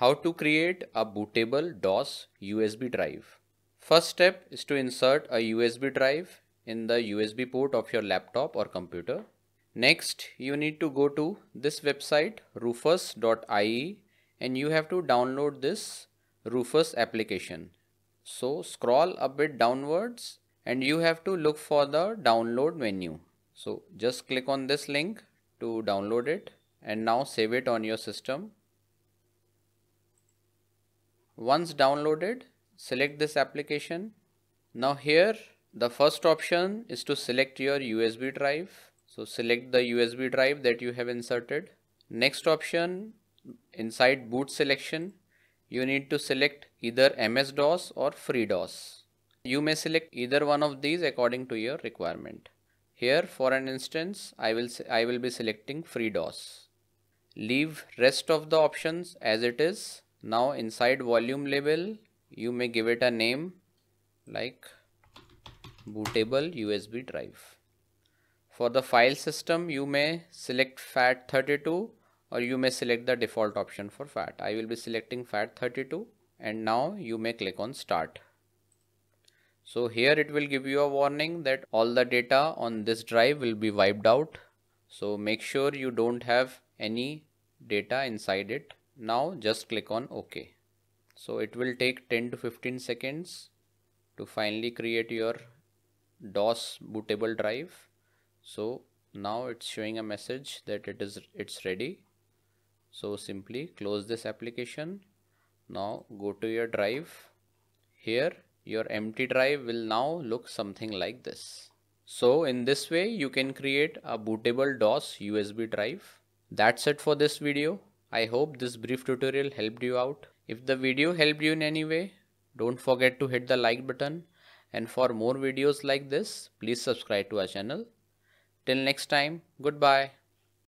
How to create a bootable DOS USB drive. First step is to insert a USB drive in the USB port of your laptop or computer. Next, you need to go to this website rufus.ie and you have to download this Rufus application. So scroll a bit downwards and you have to look for the download menu. So just click on this link to download it and now save it on your system once downloaded, select this application. Now here the first option is to select your USB drive. So select the USB drive that you have inserted. Next option inside boot selection you need to select either MS-DOS or FreeDOS. You may select either one of these according to your requirement. Here for an instance I will I will be selecting FreeDOS. Leave rest of the options as it is now inside volume label you may give it a name like bootable USB drive. For the file system you may select FAT32 or you may select the default option for FAT. I will be selecting FAT32 and now you may click on start. So here it will give you a warning that all the data on this drive will be wiped out. So make sure you don't have any data inside it now just click on OK. So it will take 10 to 15 seconds to finally create your DOS bootable drive. So now it's showing a message that it is it's ready. So simply close this application. Now go to your drive. Here your empty drive will now look something like this. So in this way you can create a bootable DOS USB drive. That's it for this video. I hope this brief tutorial helped you out. If the video helped you in any way, don't forget to hit the like button and for more videos like this, please subscribe to our channel. Till next time, goodbye.